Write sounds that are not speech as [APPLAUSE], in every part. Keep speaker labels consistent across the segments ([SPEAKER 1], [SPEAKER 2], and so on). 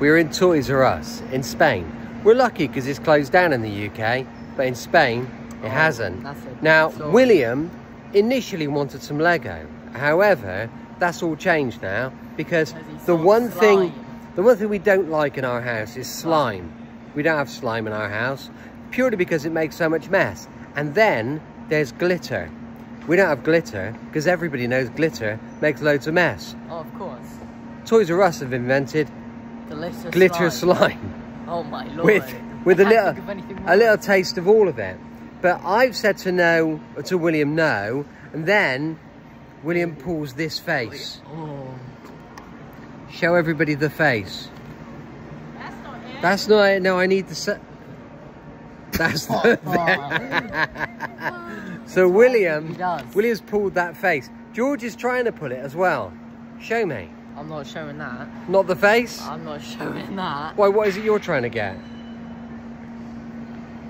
[SPEAKER 1] We're in Toys R Us in Spain. We're lucky because it's closed down in the UK, but in Spain it
[SPEAKER 2] Oh,
[SPEAKER 1] hasn't. Now,
[SPEAKER 2] story.
[SPEAKER 1] William initially wanted some Lego. However, that's all changed now because the one thing the one thing we don't like in our house is slime. We don't have slime in our house purely because it makes so much mess. And then there's glitter. We don't have glitter because everybody knows glitter makes loads of mess.
[SPEAKER 2] Oh, of course.
[SPEAKER 1] Toys R Us have invented
[SPEAKER 2] Delicious
[SPEAKER 1] glitter
[SPEAKER 2] slime.
[SPEAKER 1] slime
[SPEAKER 2] Oh my lord.
[SPEAKER 1] with with a
[SPEAKER 2] I can't
[SPEAKER 1] little
[SPEAKER 2] think of anything
[SPEAKER 1] a little taste of all of it. But I've said to no to William no, and then William pulls this face.
[SPEAKER 2] Oh.
[SPEAKER 1] Show everybody the face.
[SPEAKER 2] That's not it.
[SPEAKER 1] That's not it. No, I need the. Se- That's oh, the. Oh. [LAUGHS] so William,
[SPEAKER 2] He does.
[SPEAKER 1] William's pulled that face. George is trying to pull it as well. Show me.
[SPEAKER 2] I'm not showing that.
[SPEAKER 1] Not the face.
[SPEAKER 2] I'm not showing that.
[SPEAKER 1] Why? What is it you're trying to get?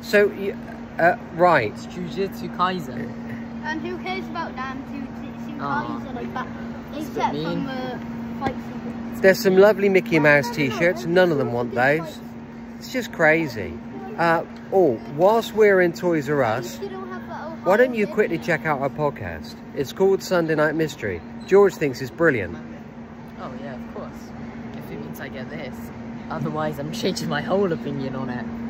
[SPEAKER 1] So, uh, right.
[SPEAKER 2] It's Jujutsu Kaisen.
[SPEAKER 3] And who cares about damn two two
[SPEAKER 2] Aw.
[SPEAKER 3] like that? Except from the fight sequence.
[SPEAKER 1] There's some lovely Mickey Mouse t-shirts. None of them want those. It's just crazy. Uh, oh, whilst we're in Toys R Us,
[SPEAKER 3] You don't have that
[SPEAKER 1] why don't you quickly check out our podcast? It's called Sunday Night Mystery. George thinks it's brilliant.
[SPEAKER 2] Oh yeah, of course. If it means I get this. Otherwise, I'm changing my whole opinion on it.